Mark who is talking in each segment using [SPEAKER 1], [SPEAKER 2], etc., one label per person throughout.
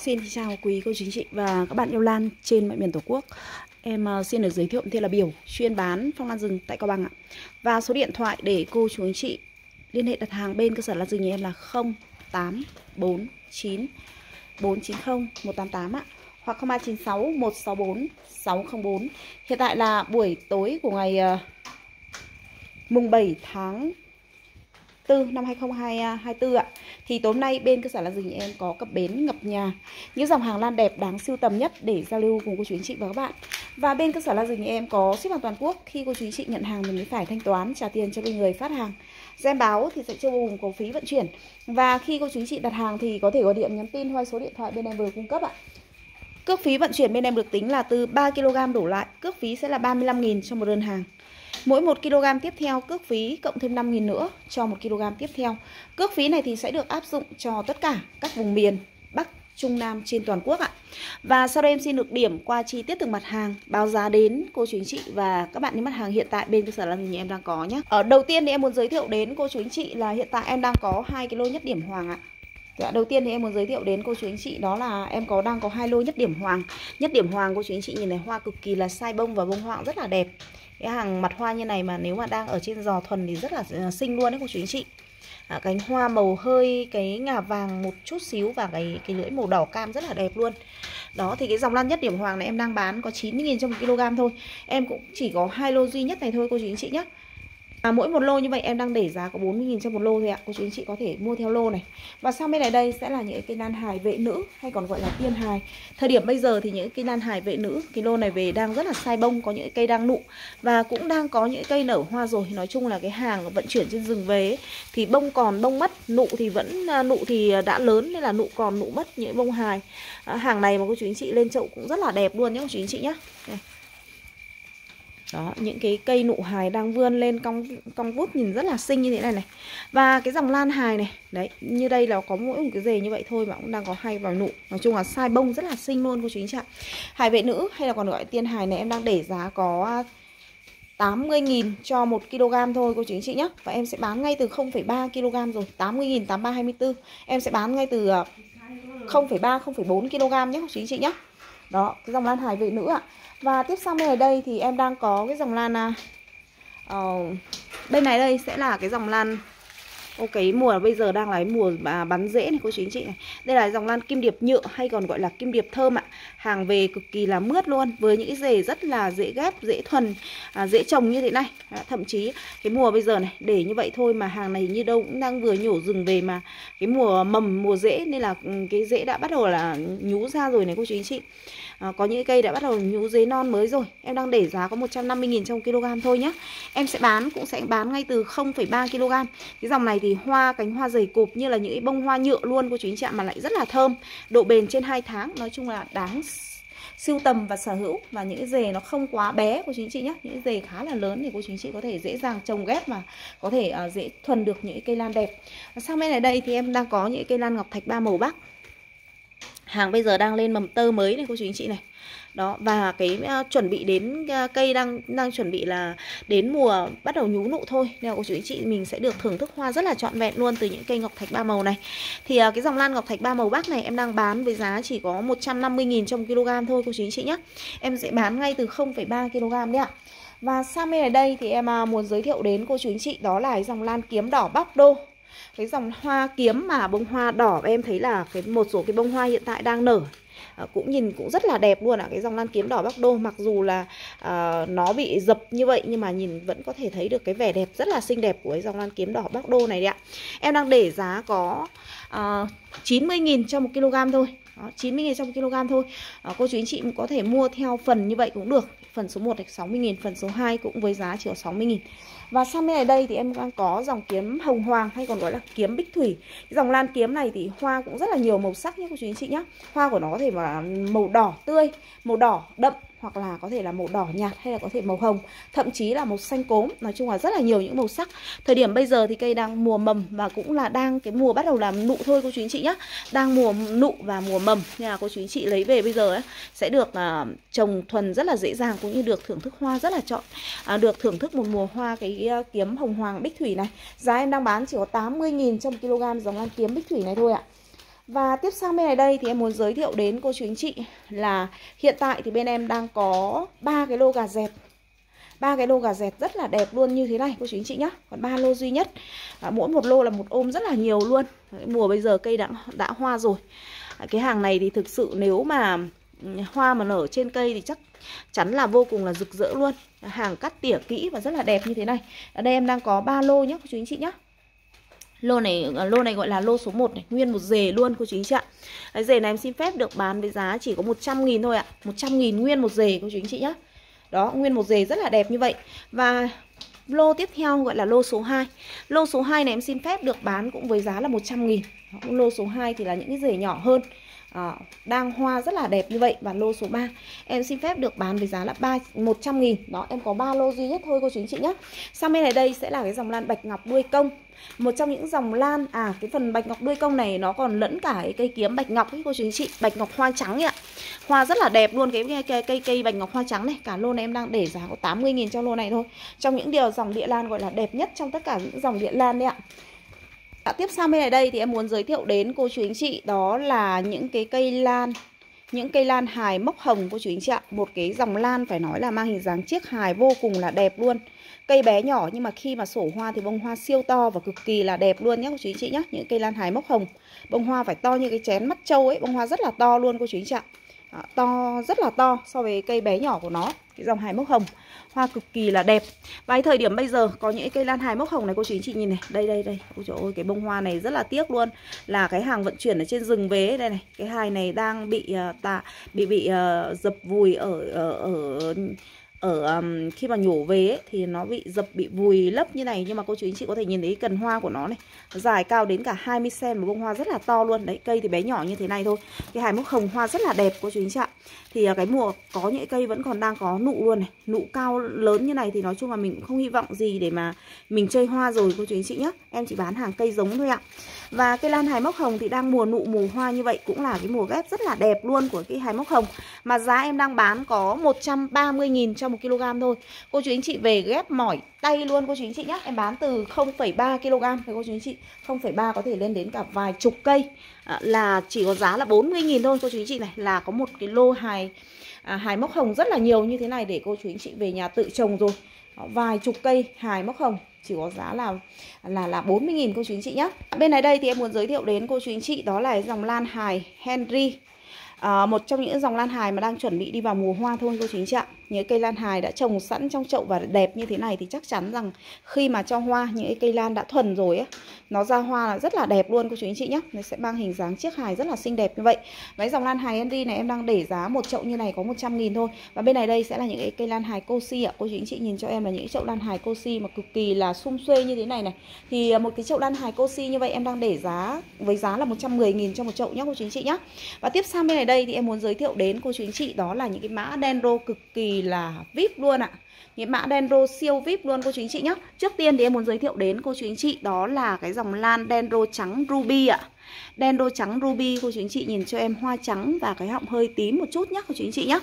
[SPEAKER 1] Xin chào quý cô chú anh chị và các bạn yêu lan trên mọi miền Tổ quốc. Em à, xin được giới thiệu thêm là Biểu, chuyên bán phong lan rừng tại Cao Bằng ạ. Và số điện thoại để cô chú anh chị liên hệ đặt hàng bên cơ sở lan rừng nhà em là 0849 490 188 ạ. Hoặc 0396 164 604. Hiện tại là buổi tối của ngày à, mùng 7 tháng 4 năm 2024 ạ. Thì tối nay bên cơ sở Lan dình em có cập bến ngập nhà những dòng hàng lan đẹp đáng siêu tầm nhất để giao lưu cùng cô chú anh chị và các bạn. Và bên cơ sở Lan dình em có ship hàng toàn quốc khi cô chú anh chị nhận hàng mình mới phải thanh toán trả tiền cho bên người phát hàng. Xem báo thì sẽ chưa bao gồm cổ phí vận chuyển. Và khi cô chú anh chị đặt hàng thì có thể gọi điện nhắn tin hoặc số điện thoại bên em vừa cung cấp ạ. Cước phí vận chuyển bên em được tính là từ 3 kg đổ lại, cước phí sẽ là 35.000 cho một đơn hàng. Mỗi 1 kg tiếp theo cước phí cộng thêm 5.000 nữa cho 1 kg tiếp theo. Cước phí này thì sẽ được áp dụng cho tất cả các vùng miền Bắc, Trung, Nam trên toàn quốc ạ. Và sau đây em xin được điểm qua chi tiết từng mặt hàng, báo giá đến cô chú anh chị và các bạn những mặt hàng hiện tại bên cơ sở làm gì em đang có nhé. Ở đầu tiên thì em muốn giới thiệu đến cô chú anh chị là hiện tại em đang có 2 kg nhất điểm hoàng ạ. Dạ, đầu tiên thì em muốn giới thiệu đến cô chú anh chị đó là em có đang có hai lô nhất điểm hoàng. Nhất điểm hoàng cô chú anh chị nhìn này hoa cực kỳ là sai bông và bông hoa rất là đẹp cái hàng mặt hoa như này mà nếu mà đang ở trên giò thuần thì rất là à, xinh luôn đấy cô chú anh chị. À, cánh hoa màu hơi cái ngà vàng một chút xíu và cái cái lưỡi màu đỏ cam rất là đẹp luôn. Đó thì cái dòng lan nhất điểm hoàng này em đang bán có 90.000 trong một kg thôi. Em cũng chỉ có hai lô duy nhất này thôi cô chú anh chị nhé À, mỗi một lô như vậy em đang để giá có 40.000 cho một lô thôi ạ. Cô chú anh chị có thể mua theo lô này. Và sau bên này đây sẽ là những cây lan hài vệ nữ Hay còn gọi là tiên hài. Thời điểm bây giờ thì những cây lan hài vệ nữ Cái lô này về đang rất là sai bông Có những cây đang nụ. Và cũng đang có những cây nở hoa rồi. Nói chung là cái hàng vận chuyển trên rừng về ấy, Thì bông còn bông mất Nụ thì vẫn à, nụ thì đã lớn Nên là nụ còn nụ mất những bông hài. À, Hàng này mà cô chú anh chị lên chậu cũng rất là đẹp luôn nhé cô chú anh chị nhé đó những cái cây nụ hài đang vươn lên cong cong vút nhìn rất là xinh như thế này này. Và cái dòng lan hài này đấy như đây là có mỗi một cái rề như vậy thôi mà cũng đang có hai vào nụ. Nói chung là sai bông rất là xinh luôn cô chú anh chị ạ? Hài vệ nữ hay là còn gọi tiên hài này em đang để giá có 80.000 cho 1 kg thôi cô chú anh chị nhé Và em sẽ bán ngay từ 0,3 kg rồi 80.000 8324 Em sẽ bán ngay từ ờ, 0,3 0,4 kg nhé cô chú anh chị nhé đó cái dòng lan hải vệ nữ ạ. Và tiếp sang bên đây thì em đang có cái dòng lan uh, Bên này đây sẽ là cái dòng lan Ok mùa bây giờ đang là mùa à, bắn rễ này cô chú anh chị này. Đây là dòng lan kim điệp nhựa hay còn gọi là kim điệp thơm ạ. Hàng về cực kỳ là mướt luôn Với những cái rể rất là dễ ghép, dễ thuần, à, dễ trồng như thế này. À, Thậm chí cái mùa bây giờ này để như vậy thôi mà hàng này như đâu cũng đang vừa nhổ rừng về mà Cái mùa mầm, mùa rễ nên là ừ, cái rễ đã bắt đầu là nhú ra rồi này cô chú anh chị à, Có những cây đã bắt đầu nhú dế non mới rồi. Em đang để giá có 150.000 trong kg thôi nhé Em sẽ bán cũng sẽ bán ngay từ 0,3 kg. Cái dòng này thì hoa cánh hoa dày cụp như là những cái bông hoa nhựa luôn cô chú anh chị ạ Mà lại rất là thơm. Độ bền trên 2 tháng Nói chung là đáng siêu tầm và sở hữu. Và những cái dề nó không quá bé của chính chị nhé những cái dề khá là lớn thì cô chính chị có thể dễ dàng trồng ghép và có thể uh, dễ thuần được những cây lan đẹp. Và sang bên này đây thì em đang có những cây lan ngọc thạch ba màu bắc hàng bây giờ đang lên mầm tơ mới này cô chú anh chị này. Đó và cái uh, chuẩn bị đến uh, cây đang đang chuẩn bị là đến mùa bắt đầu nhú nụ thôi. Nên cô chú anh chị mình sẽ được thưởng thức hoa rất là trọn vẹn luôn từ những cây ngọc thạch ba màu này. Thì uh, cái dòng lan ngọc thạch ba màu bắc này em đang bán với giá chỉ có 150.000 trong kg thôi cô chú anh chị nhé em sẽ bán ngay từ 0,3 kg đấy ạ. Và sang bên này đây thì em muốn giới thiệu đến cô chú anh chị đó là cái dòng lan kiếm đỏ bóc đô cái dòng hoa kiếm mà bông hoa đỏ em thấy là cái một số cái bông hoa hiện tại đang nở. À, cũng nhìn cũng rất là đẹp luôn ạ à. cái dòng lan kiếm đỏ bắc đô. Mặc dù là à, nó bị dập như vậy nhưng mà nhìn vẫn có thể thấy được cái vẻ đẹp rất là xinh đẹp của cái dòng lan kiếm đỏ bắc đô này đấy ạ. Em đang để giá có ờ, à, 90.000 cho một kg thôi. Đó, 90.000 trong kg thôi. À, Cô chú anh chị cũng có thể mua theo phần như vậy cũng được. Phần số 1 là 60.000 Phần số 2 cũng với giá chỉ có 60.000 và sang bên này đây thì em đang có dòng kiếm hồng hoàng Hay còn gọi là kiếm bích thủy. Cái Dòng lan kiếm này thì hoa cũng rất là nhiều màu sắc nhé cô chú anh chị nhé Hoa của nó có thể là màu đỏ tươi Màu đỏ đậm hoặc là có thể là màu đỏ nhạt hay là có thể màu hồng thậm chí là màu xanh cốm. Nói chung là rất là nhiều những màu sắc. Thời điểm bây giờ thì cây đang mùa mầm và cũng là đang cái mùa bắt đầu làm nụ thôi cô chú anh chị nhé đang mùa nụ và mùa mầm. Nên là cô chú anh chị lấy về bây giờ ấy, sẽ được uh, trồng thuần rất là dễ dàng cũng như được thưởng thức hoa rất là chọn uh, à, được thưởng thức một mùa hoa cái Ờ, kiếm hồng hoàng bích thủy này. Giá em đang bán chỉ có 80.000 trong kg dòng lan kiếm bích thủy này thôi ạ. Và tiếp sang bên này đây thì em muốn giới thiệu đến cô chú anh chị là hiện tại thì bên em đang có ba cái lô gà dẹt. Ba cái lô gà dẹt rất là đẹp luôn như thế này cô chú anh chị nhá. Còn ba lô duy nhất. À, mỗi một lô là một ôm rất là nhiều luôn. Mùa bây giờ cây đã đã hoa rồi. À, cái hàng này thì thực sự nếu mà hoa mà nở trên cây thì chắc chắn là vô cùng là rực rỡ luôn hàng cắt tỉa kỹ và rất là đẹp như thế này ở đây em đang có 3 lô nhé cô chú anh chị nhé Lô này à, lô này gọi là lô số 1 này, nguyên một dề luôn cô chú anh chị ạ. Cái dề này em xin phép được bán với giá chỉ có 100 000 thôi ạ. 100 000 nguyên một dề cô chú anh chị nhá. Đó, nguyên một dề rất là đẹp như vậy. Và lô tiếp theo gọi là lô số 2. Lô số 2 này em xin phép được bán cũng với giá là 100 000 Lô số 2 thì là những cái rể nhỏ hơn à, đang hoa rất là đẹp như vậy và lô số 3 em xin phép được bán với giá là ba 100 nghìn. Đó em có ba lô duy nhất thôi cô chú anh chị nhé sang bên này đây sẽ là cái dòng lan bạch ngọc đuôi công. Một trong những dòng lan à cái phần bạch ngọc đuôi công này nó còn lẫn cả cái cây kiếm bạch ngọc ấy cô chú anh chị. Bạch ngọc hoa trắng ấy ạ. Hoa rất là đẹp luôn cái cây cây cây, cây bạch ngọc hoa trắng này. Cả lô này em đang để giá có 80 nghìn cho lô này thôi. Trong những điều dòng địa lan gọi là đẹp nhất trong tất cả những dòng địa lan đấy ạ. À, tiếp sang bên này đây thì em muốn giới thiệu đến cô chú anh chị đó là những cái cây lan những cây lan hài mốc hồng cô chú anh chị ạ. Một cái dòng lan phải nói là mang hình dáng chiếc hài vô cùng là đẹp luôn. Cây bé nhỏ nhưng mà khi mà sổ hoa thì bông hoa siêu to và cực kỳ là đẹp luôn nhé cô chú anh chị nhé những cây lan hài mốc hồng. Bông hoa phải to như cái chén mắt trâu ấy bông hoa rất là to luôn cô chú anh chị ạ. À, to rất là to so với cây bé nhỏ của nó cái dòng hài mốc hồng hoa cực kỳ là đẹp. Và cái thời điểm bây giờ có những cây lan hài mốc hồng này cô chú anh chị nhìn này. Đây đây đây. Ôi trời ơi cái bông hoa này rất là tiếc luôn. Là cái hàng vận chuyển ở trên rừng về đây này. Cái hài này đang bị à, uh, tạ bị bị uh, dập vùi ở ở, ở ở um, khi mà nhổ về ấy, thì nó bị dập bị vùi lấp như này. Nhưng mà cô chú anh chị có thể nhìn thấy cần hoa của nó này dài cao đến cả 20 cm một bông hoa rất là to luôn. Đấy cây thì bé nhỏ như thế này thôi. Cái hài mốc hồng hoa rất là đẹp cô chú anh chị ạ. Thì uh, cái mùa có những cây vẫn còn đang có nụ luôn này. Nụ cao lớn như này thì nói chung là mình cũng không hy vọng gì để mà mình chơi hoa rồi cô chú anh chị nhé em chỉ bán hàng cây giống thôi ạ. Và cây lan hài mốc hồng thì đang mùa nụ mùa hoa như vậy cũng là cái mùa ghép rất là đẹp luôn của cái hài mốc hồng. Mà giá em đang bán có 130.000 trong 1 kg thôi. Cô chú anh chị về ghép mỏi tay luôn cô chú anh chị nhé Em bán từ 0,3 kg. Thì cô chú anh chị 0,3 có thể lên đến cả vài chục cây. À, Là chỉ có giá là 40.000 thôi. Cô chú anh chị này Là có một cái lô hài à, hài mốc hồng rất là nhiều như thế này Để cô chú anh chị về nhà tự trồng rồi. Vài chục cây hài mốc hồng chỉ có giá là là là 40.000 cô chú anh chị nhé Bên này đây thì em muốn giới thiệu đến cô chú anh chị đó là dòng lan hài Henry. À, Một trong những dòng lan hài mà đang chuẩn bị đi vào mùa hoa thôi cô chú anh chị ạ những cây lan hài đã trồng sẵn trong chậu và đẹp như thế này thì chắc chắn rằng khi mà cho hoa, những cây lan đã thuần rồi ấy nó ra hoa là rất là đẹp luôn cô chú anh chị nhé nó sẽ mang hình dáng chiếc hài rất là xinh đẹp như vậy. Cái dòng lan hài Henry này em đang để giá một chậu như này có 100 nghìn thôi. Và bên này đây sẽ là những cái cây lan hài cosi ạ. Cô chú anh chị nhìn cho em là những chậu lan hài cosi mà cực kỳ là sum xuê như thế này này. Thì à, một cái chậu lan hài cosi như vậy em đang để giá, với giá là 110 nghìn cho một chậu nhé cô chú anh chị nhé và tiếp sang bên này đây thì em muốn giới thiệu đến cô chú anh chị đó là những cái mã dendro cực kỳ là VIP luôn ạ. Cái mã Dendro siêu VIP luôn cô chú anh chị nhé Trước tiên thì em muốn giới thiệu đến cô chú anh chị Đó là cái dòng lan Dendro trắng Ruby ạ. Dendro trắng Ruby cô chú anh chị nhìn cho em hoa trắng Và cái họng hơi tím một chút nhé cô chú anh chị nhé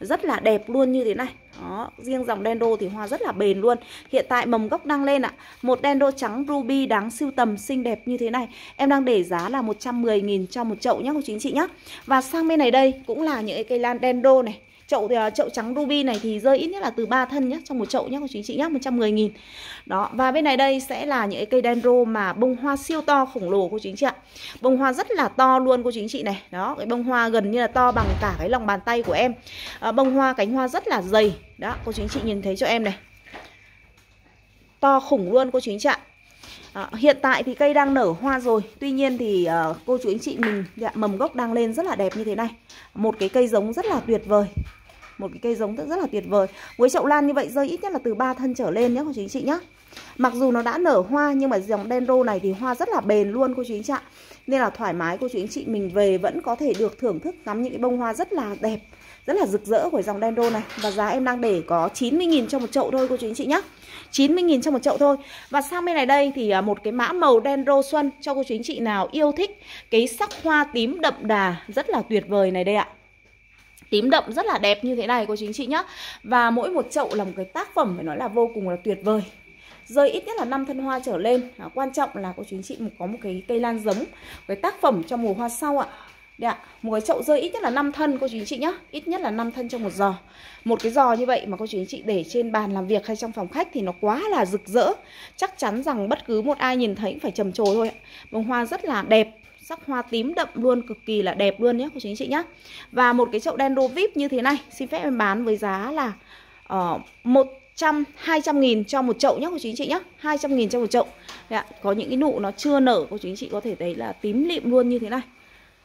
[SPEAKER 1] Rất là đẹp luôn như thế này. Đó, riêng dòng Dendro thì hoa rất là bền luôn. Hiện tại mầm gốc đang lên ạ. Một Dendro trắng Ruby đáng siêu tầm xinh đẹp như thế này. Em đang để giá là 110.000 cho một chậu nhé cô chú anh chị nhé Và sang bên này đây cũng là những cái cây lan Dendro này chậu thì chậu trắng ruby này thì rơi ít nhất là từ 3 thân nhé trong một chậu nhé cô chú chị nhé 110 nghìn. Đó và bên này đây sẽ là những cái cây dendro mà bông hoa siêu to khổng lồ cô chú chị ạ. Bông hoa rất là to luôn cô chú chị này. Đó cái bông hoa gần như là to bằng cả cái lòng bàn tay của em. À, bông hoa cánh hoa rất là dày. Đó cô chú chị nhìn thấy cho em này. To khủng luôn cô chú anh chị ạ. À, hiện tại thì cây đang nở hoa rồi. Tuy nhiên thì uh, cô chú anh chị mình dạ, mầm gốc đang lên rất là đẹp như thế này. Một cái cây giống rất là tuyệt vời một cái cây giống rất là tuyệt vời. Với chậu lan như vậy rơi ít nhất là từ 3 thân trở lên nhé, cô chú anh chị nhé. Mặc dù nó đã nở hoa, nhưng mà dòng dendro này thì hoa rất là bền luôn, cô chú anh chị ạ. Nên là thoải mái, cô chú anh chị, mình về vẫn có thể được thưởng thức ngắm những cái bông hoa rất là đẹp, rất là rực rỡ của dòng dendro này. Và giá em đang để có 90.000 cho một chậu thôi, cô chú anh chị nhé. 90.000 cho một chậu thôi. Và sang bên này đây thì à, một cái mã màu dendro xuân Cho cô chú anh chị nào yêu thích. Cái sắc hoa tím đậm đà, Rất là tuyệt vời này đây ạ tím đậm rất là đẹp như thế này cô chú anh chị nhé Và mỗi một chậu là một cái tác phẩm phải nói là vô cùng là tuyệt vời. Rơi ít nhất là 5 thân hoa trở lên. À, quan trọng là cô chú anh chị có một cái cây lan giống cái tác phẩm cho mùa hoa sau ạ. Đấy ạ, một cái chậu rơi ít nhất là 5 thân cô chú anh chị nhá. Ít nhất là 5 thân trong một giò. Một cái giò như vậy mà cô chú anh chị để trên bàn làm việc hay trong phòng khách thì nó quá là rực rỡ. Chắc chắn rằng bất cứ một ai nhìn thấy cũng phải trầm trồ thôi ạ. Bông hoa rất là đẹp sắc hoa tím đậm luôn cực kỳ là đẹp luôn nhé cô chú anh chị nhé và một cái chậu dendro vip như thế này xin phép em bán với giá là uh, một trăm hai trăm nghìn cho một chậu nhé cô chú anh chị nhé hai trăm nghìn cho một chậu Đấy ạ. có những cái nụ nó chưa nở cô chú anh chị có thể thấy là tím lịm luôn như thế này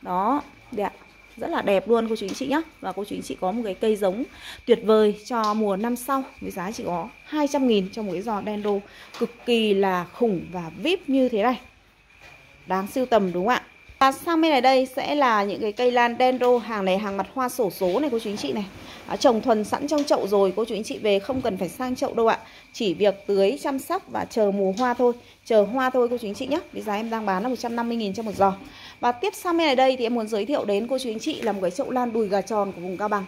[SPEAKER 1] đó Đấy ạ. rất là đẹp luôn cô chú anh chị nhé và cô chú anh chị có một cái cây giống tuyệt vời cho mùa năm sau với giá chỉ có 200 nghìn cho một cái giò đen đô cực kỳ là khủng và vip như thế này đáng siêu tầm đúng không ạ? Và sang bên này đây sẽ là những cái cây lan dendro hàng này hàng mặt hoa sổ số này cô chú anh chị này. À, trồng thuần sẵn trong chậu rồi cô chú anh chị về không cần phải sang chậu đâu ạ. Chỉ việc tưới chăm sóc và chờ mùa hoa thôi. Chờ hoa thôi cô chú anh chị nhé. Với giá em đang bán là 150.000 cho một giò. Và tiếp sang bên này đây thì em muốn giới thiệu đến cô chú anh chị là một cái chậu lan đùi gà tròn của vùng Cao Bằng.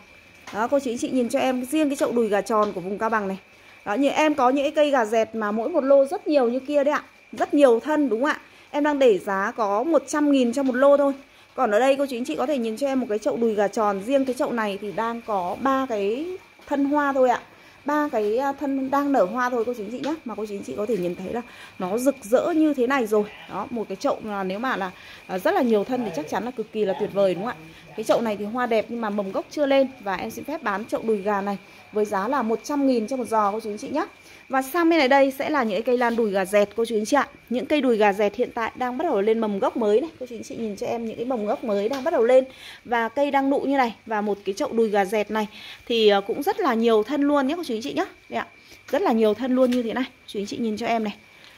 [SPEAKER 1] Đó cô chú anh chị nhìn cho em riêng cái chậu đùi gà tròn của vùng Cao Bằng này. Đó như em có những cái cây gà dẹt mà mỗi một lô rất nhiều như kia đấy ạ. Rất nhiều thân đúng không ạ? Em đang để giá có 100.000 cho một lô thôi. Còn ở đây cô chú anh chị có thể nhìn cho em một cái chậu đùi gà tròn. Riêng cái chậu này thì đang có ba cái thân hoa thôi ạ. Ba cái à, thân đang nở hoa thôi cô chú anh chị nhé mà cô chú anh chị có thể nhìn thấy là nó rực rỡ như thế này rồi. Đó, một cái chậu mà nếu mà là à, rất là nhiều thân thì chắc chắn là cực kỳ là tuyệt vời, đúng không ạ? Cái chậu này thì hoa đẹp nhưng mà mầm gốc chưa lên và em xin phép bán chậu đùi gà này với giá là 100.000 cho một giò, cô chú anh chị nhé và sang bên này đây sẽ là những cây lan đùi gà dẹt, cô chú anh chị ạ. Những cây đùi gà dẹt hiện tại đang bắt đầu lên mầm gốc mới này. Cô chú anh chị nhìn cho em những cái mầm gốc mới đang bắt đầu lên. Và cây đang nụ như này Và một cái chậu đùi gà dẹt này Thì ờ, cũng rất là nhiều thân luôn nhé cô chú anh chị nhé Đây ạ, Rất là nhiều thân luôn như thế này. Chú anh chị nhìn cho em này.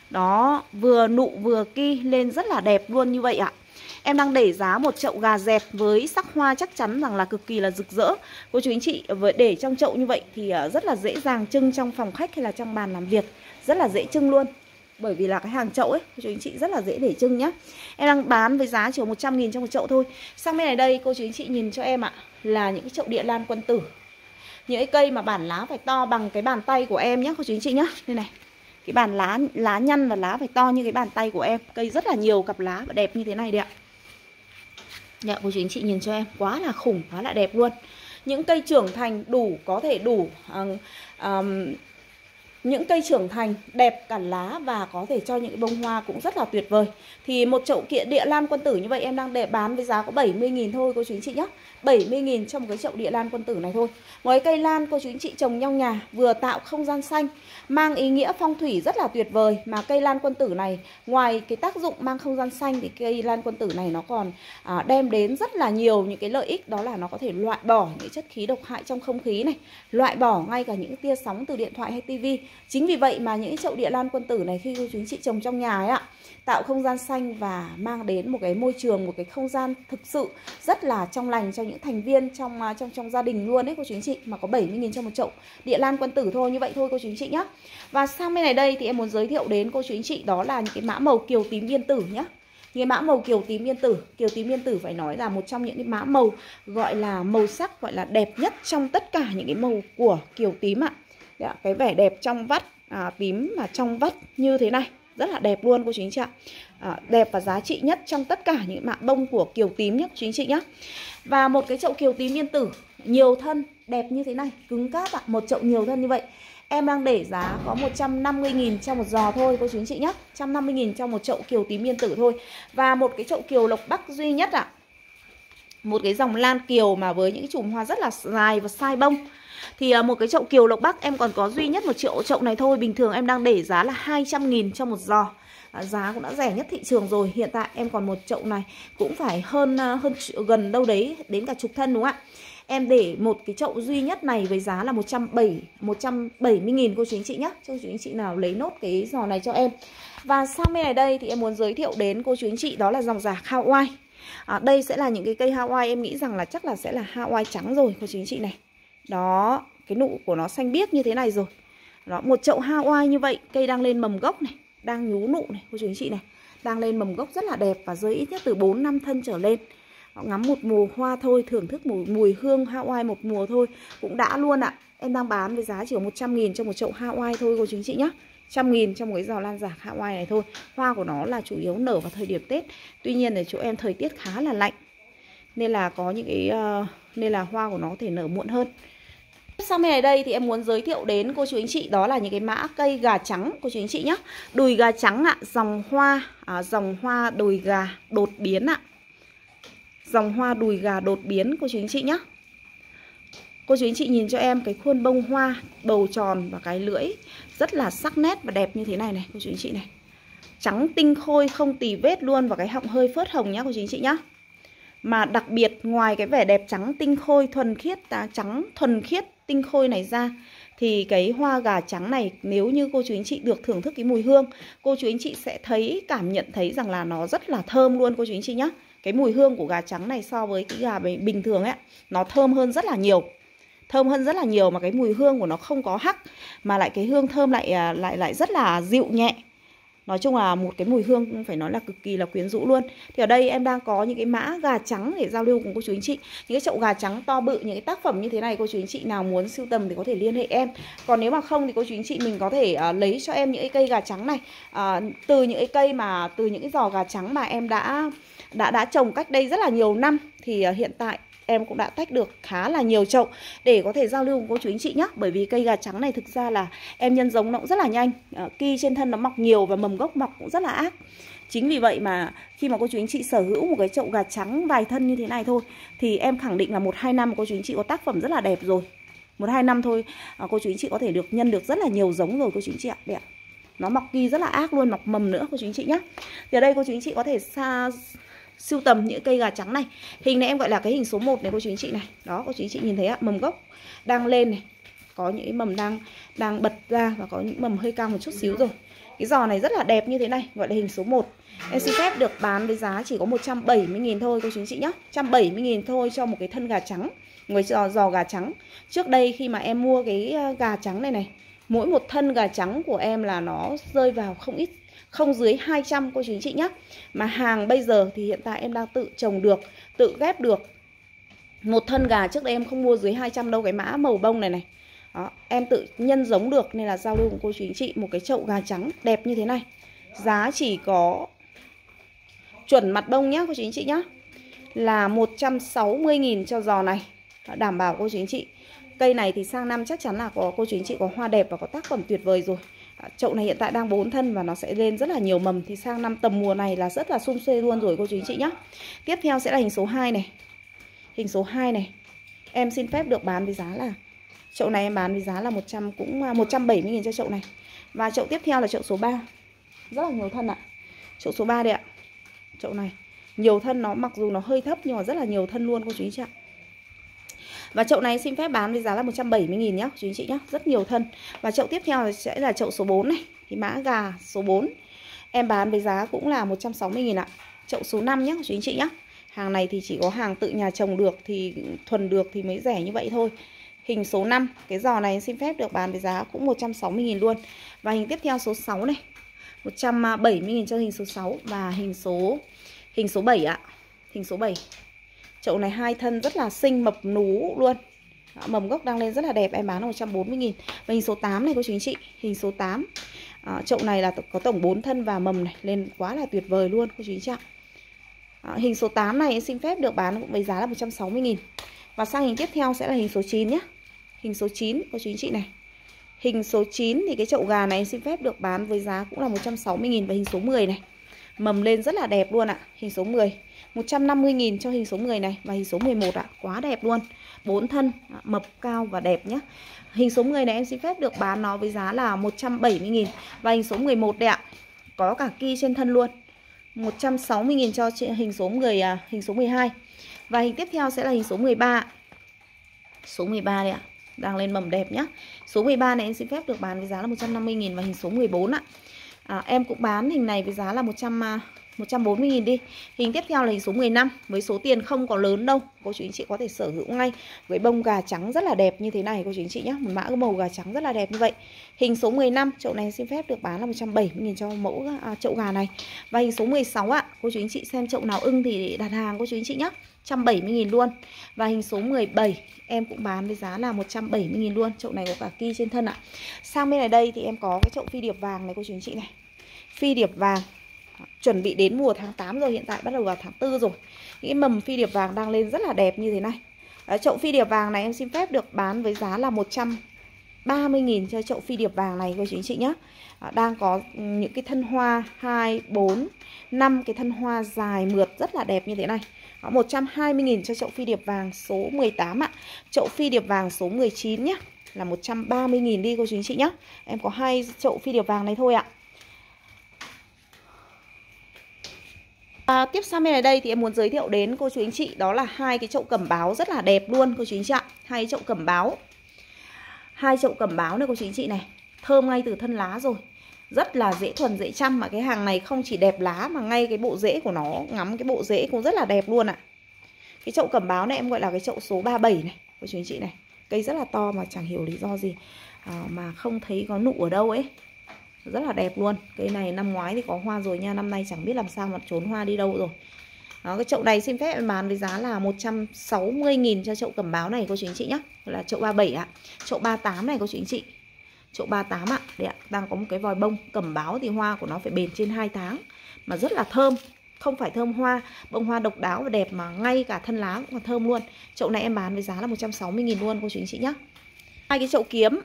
[SPEAKER 1] Đó, vừa nụ vừa ki lên rất là đẹp luôn như vậy ạ. Em đang để giá một chậu gà dẹp với sắc hoa chắc chắn rằng là cực kỳ là rực rỡ. Cô chú anh chị, với để trong chậu như vậy thì à, rất là dễ dàng trưng trong phòng khách hay là trong bàn làm việc. Rất là dễ trưng luôn. Bởi vì là cái hàng chậu ấy, cô chú anh chị, rất là dễ để trưng nhá. Em đang bán với giá chỉ 100 nghìn trong một chậu thôi. Sang bên này đây, cô chú anh chị nhìn cho em ạ, Là những cái chậu địa lan quân tử. Những cái cây mà bản lá phải to bằng cái bàn tay của em nhé cô chú anh chị nhá. Đây này, Cái bàn lá lá nhăn và lá phải to như cái bàn tay của em. Cây rất là nhiều cặp lá và đẹp như thế này đấy ạ. Dạ cô chú anh chị nhìn cho em Quá là khủng, quá là đẹp luôn. Những cây trưởng thành đủ, có thể đủ uh, um, những cây trưởng thành đẹp cả lá và có thể cho những bông hoa cũng rất là tuyệt vời. Thì một chậu kiện địa lan quân tử như vậy em đang để bán với giá có 70.000 thôi cô chú anh chị nhé 70.000 trong một cái chậu địa lan quân tử này thôi. Mỗi cây lan cô chú anh chị trồng nhau nhà vừa tạo không gian xanh mang ý nghĩa phong thủy rất là tuyệt vời. Mà cây lan quân tử này ngoài cái tác dụng mang không gian xanh thì cây lan quân tử này nó còn à, đem đến rất là nhiều những cái lợi ích đó là nó có thể loại bỏ những chất khí độc hại trong không khí này loại bỏ ngay cả những tia sóng từ điện thoại hay tivi Chính vì vậy mà những chậu địa lan quân tử này khi cô chú anh chị trồng trong nhà ấy ạ Tạo không gian xanh và mang đến một cái môi trường, một cái không gian thực sự rất là trong lành cho những thành viên trong à, trong trong gia đình luôn đấy cô chú anh chị Mà có 70.000 cho một chậu địa lan quân tử thôi, như vậy thôi cô chú anh chị nhá. Và sang bên này đây thì em muốn giới thiệu đến cô chú anh chị đó là những cái mã màu kiều tím yên tử nhá. Những mã màu kiều tím yên tử Kiều tím yên tử phải nói là một trong những cái mã màu Gọi là màu sắc gọi là đẹp nhất trong tất cả những cái màu của kiều tím ạ. Dạ, cái vẻ đẹp trong vắt à, tím mà trong vắt như thế này rất là đẹp luôn cô chú anh chị ạ. À, đẹp và giá trị nhất trong tất cả những mạ bông của kiều tím nhé chú anh chị nhé và một cái chậu kiều tím yên tử nhiều thân đẹp như thế này cứng cáp ạ một chậu nhiều thân như vậy. Em đang để giá có 150.000 cho một giò thôi cô chú anh chị nhé 150.000 cho một chậu kiều tím yên tử thôi. Và một cái chậu kiều lộc bắc duy nhất ạ. Một cái dòng lan kiều mà với những chùm hoa rất là dài và sai bông thì à, một cái chậu kiều lộc bắc em còn có duy nhất một triệu chậu này thôi. Bình thường em đang để giá là 200 nghìn cho một giò. À, Giá cũng đã rẻ nhất thị trường rồi. Hiện tại em còn một chậu này cũng phải hơn à, hơn gần đâu đấy đến cả chục thân đúng không ạ? Em để một cái chậu duy nhất này với giá là 170 170 nghìn cô chú anh chị nhé Cho chú anh chị nào lấy nốt cái giò này cho em. Và sang bên này đây thì em muốn giới thiệu đến cô chú anh chị đó là dòng giả Hawaii. À, Đây sẽ là những cái cây Hawaii em nghĩ rằng là chắc là sẽ là Hawaii trắng rồi cô chú anh chị này đó, cái nụ của nó xanh biếc như thế này rồi. Đó, một chậu Hawaii như vậy Cây đang lên mầm gốc này Đang nhú nụ này, cô chú anh chị này Đang lên mầm gốc rất là đẹp và rơi ít nhất từ 4 năm thân trở lên. Đó, Ngắm một mùa hoa thôi, thưởng thức mùi, mùi hương Hawaii một mùa thôi Cũng đã luôn ạ. Em đang bán với giá chỉ có 100 nghìn cho một chậu Hawaii thôi cô chú anh chị nhé trăm nghìn trong một cái giò lan giả Hawaii này thôi. Hoa của nó là chủ yếu nở vào thời điểm Tết Tuy nhiên ở chỗ em thời tiết khá là lạnh Nên là có những cái uh, Nên là hoa của nó có thể nở muộn hơn. Sang bên này đây thì em muốn giới thiệu đến cô chú anh chị đó là những cái mã cây gà trắng cô chú anh chị nhé Đùi gà trắng ạ, dòng hoa, à, dòng hoa đùi gà đột biến ạ Dòng hoa đùi gà đột biến cô chú anh chị nhé Cô chú anh chị nhìn cho em cái khuôn bông hoa bầu tròn và cái lưỡi rất là sắc nét và đẹp như thế này này cô chú anh chị này. Trắng tinh khôi không tì vết luôn và cái họng hơi phớt hồng nhá cô chú anh chị nhá. Mà đặc biệt ngoài cái vẻ đẹp trắng tinh khôi thuần khiết à, trắng thuần khiết tinh khôi này ra thì cái hoa gà trắng này nếu như cô chú anh chị được thưởng thức cái mùi hương, cô chú anh chị sẽ thấy cảm nhận thấy rằng là nó rất là thơm luôn cô chú anh chị nhá. Cái mùi hương của gà trắng này so với cái gà bình thường ấy, nó thơm hơn rất là nhiều thơm hơn rất là nhiều mà cái mùi hương của nó không có hắc mà lại cái hương thơm lại à, lại lại rất là dịu nhẹ Nói chung là một cái mùi hương phải nói là cực kỳ là quyến rũ luôn. Thì ở đây em đang có những cái mã gà trắng để giao lưu cùng cô chú anh chị. Những cái chậu gà trắng to bự, những cái tác phẩm như thế này cô chú anh chị nào muốn sưu tầm thì có thể liên hệ em. Còn nếu mà không thì cô chú anh chị mình có thể uh, lấy cho em những cái cây gà trắng này. Uh, Từ những cái cây mà, từ những cái giò gà trắng mà em đã đã đã trồng cách đây rất là nhiều năm. Thì uh, hiện tại em cũng đã tách được khá là nhiều chậu để có thể giao lưu cùng cô chú anh chị nhé bởi vì cây gà trắng này thực ra là em nhân giống nó cũng rất là nhanh. À, ki trên thân nó mọc nhiều và mầm gốc mọc cũng rất là ác. Chính vì vậy mà khi mà cô chú anh chị sở hữu một cái chậu gà trắng vài thân như thế này thôi thì em khẳng định là một hai năm cô chú anh chị có tác phẩm rất là đẹp rồi. Một hai năm thôi à, cô chú anh chị có thể được nhân được rất là nhiều giống rồi cô chú anh chị ạ. Đẹp nó mọc ki rất là ác luôn mọc mầm nữa cô chú anh chị nhé thì ở đây cô chú anh chị có thể xa sưu tầm những cây gà trắng này. Hình này em gọi là cái hình số 1 này cô chú anh chị này. Đó cô chú anh chị nhìn thấy ạ Mầm gốc đang lên này. Có những cái mầm đang đang bật ra Và có những mầm hơi cao một chút xíu rồi. Cái giò này rất là đẹp như thế này Gọi là hình số 1 Em xin phép được bán với giá chỉ có 170.000 thôi cô chú anh chị nhé 170.000 thôi cho một cái thân gà trắng Người giò, giò gà trắng. Trước đây khi mà em mua cái ờ, gà trắng này này Mỗi một thân gà trắng của em là nó rơi vào không ít không dưới 200 cô chú anh chị nhé Mà hàng bây giờ thì hiện tại em đang tự trồng được Tự ghép được. Một thân gà trước đây em không mua dưới 200 đâu Cái mã màu bông này này. Đó, Em tự nhân giống được nên là giao lưu cùng cô chú anh chị Một cái chậu gà trắng đẹp như thế này. Giá chỉ có Chuẩn mặt bông nhá cô chú anh chị nhá Là 160.000 cho giò này. Đảm bảo cô chú anh chị. Cây này thì sang năm chắc chắn là có cô chú anh chị có hoa đẹp và có tác phẩm tuyệt vời rồi. Ờ, chậu này hiện tại đang bốn thân và nó sẽ lên rất là nhiều mầm. Thì sang năm tầm mùa này là rất là sung xuê luôn rồi, cô chú anh chị nhé tiếp theo sẽ là hình số 2 này. Hình số 2 này. Em xin phép được bán với giá là, chậu này em bán với giá là 100 cũng à, 170 000 cho chậu này. Và chậu tiếp theo là chậu số 3 rất là nhiều thân ạ. Chậu số 3 đây ạ. Chậu này, nhiều thân nó, mặc dù nó hơi thấp nhưng mà rất là nhiều thân luôn, cô chú anh chị ạ và chậu này xin phép bán với giá là 170.000 nhá, chú anh chị nhá, Rất nhiều thân. Và chậu tiếp theo sẽ là chậu số 4 này Thì mã gà số 4 Em bán với giá cũng là 160.000 ạ. Chậu số 5 nhá, chú anh chị nhá. Hàng này thì chỉ có hàng tự nhà trồng được Thì thuần được thì mới rẻ như vậy thôi. Hình số 5 Cái giò này xin phép được bán với giá cũng 160.000 luôn. Và hình tiếp theo số 6 này 170.000 cho hình số 6 Và hình số hình số 7 ạ. Hình số 7 Chậu này hai thân rất là xinh mập nú luôn. Đó, Mầm gốc đang lên rất là đẹp Em bán là 140 nghìn. Và hình số 8 này cô chú anh chị Hình số 8 à, Chậu này là có tổng 4 thân và mầm này Lên quá là tuyệt vời luôn cô chú anh chị ạ. À, Hình số 8 này em xin phép được bán cũng với giá là 160 nghìn. Và sang hình tiếp theo sẽ là hình số 9 nhé Hình số 9 cô chú anh chị này. Hình số 9 thì cái chậu gà này em xin phép được bán với giá cũng là 160 nghìn Và hình số 10 này. Mầm lên rất là đẹp luôn ạ Hình số 10 150.000 cho hình số 10 này và hình số 11 ạ, quá đẹp luôn. bốn thân mập cao và đẹp nhé. Hình số 10 này em xin phép được bán nó với giá là 170.000 và hình số 11 đây ạ. Có cả ki trên thân luôn. 160.000 cho hình số 10 à, hình số 12. Và hình tiếp theo sẽ là hình số 13. Số 13 đây ạ. Đang lên mầm đẹp nhá. Số 13 này em xin phép được bán với giá là 150.000 và hình số 14 ạ. À, em cũng bán hình này với giá là 100 140.000 đi. Hình tiếp theo là hình số 15 Với số tiền không có lớn đâu. Cô chú anh chị có thể sở hữu ngay Với bông gà trắng rất là đẹp như thế này cô chú anh chị nhé Một mã màu gà trắng rất là đẹp như vậy. Hình số 15 chậu này xin phép được bán là 170.000 cho mẫu à, chậu gà này. Và hình số 16 ạ Cô chú anh chị xem chậu nào ưng thì đặt hàng cô chú anh chị nhé 170.000 luôn. Và hình số 17 em cũng bán với giá là 170.000 luôn. Chậu này có cả ki trên thân ạ. Sang bên này đây thì em có cái chậu phi điệp vàng này cô chú anh chị này. Phi điệp vàng chuẩn bị đến mùa tháng 8 rồi hiện tại bắt đầu vào tháng 4 rồi. Những cái mầm phi điệp vàng đang lên rất là đẹp như thế này. Đấy, chậu phi điệp vàng này em xin phép được bán với giá là 130.000 cho chậu phi điệp vàng này cô chú anh chị nhé à, đang có ừ, những cái thân hoa 2 4 5 cái thân hoa dài mượt rất là đẹp như thế này. 120.000 cho chậu phi điệp vàng số 18 ạ. Chậu phi điệp vàng số 19 nhé là 130.000 đi cô chú anh chị nhé em có hai chậu phi điệp vàng này thôi ạ. À, tiếp sang bên này đây thì em muốn giới thiệu đến cô chú anh chị đó là hai cái chậu cẩm báo rất là đẹp luôn cô chú anh chị ạ. Hai chậu cẩm báo. Hai chậu cẩm báo này cô chú anh chị này. Thơm ngay từ thân lá rồi. Rất là dễ thuần dễ chăm mà cái hàng này không chỉ đẹp lá mà ngay cái bộ rễ của nó ngắm cái bộ rễ cũng rất là đẹp luôn ạ. Cái chậu cẩm báo này em gọi là cái chậu số 37 này cô chú anh chị này. Cây rất là to mà chẳng hiểu lý do gì à, mà không thấy có nụ ở đâu ấy rất là đẹp luôn. Cây này năm ngoái thì có hoa rồi nha. Năm nay chẳng biết làm sao mà trốn hoa đi đâu rồi. Đó, cái chậu này xin phép em bán với giá là 160.000 cho chậu cẩm báo này cô chú anh chị nhé là chậu 37 ạ. Chậu 38 này cô chú anh chị. Chậu 38 ạ. Đấy ạ đang có một cái vòi bông. Cẩm báo thì hoa của nó phải bền trên 2 tháng. Mà rất là thơm. Không phải thơm hoa. Bông hoa độc đáo và đẹp mà ngay cả thân lá cũng còn thơm luôn. Chậu này em bán với giá là 160.000 luôn cô chú anh chị nhé hai cái chậu kiếm.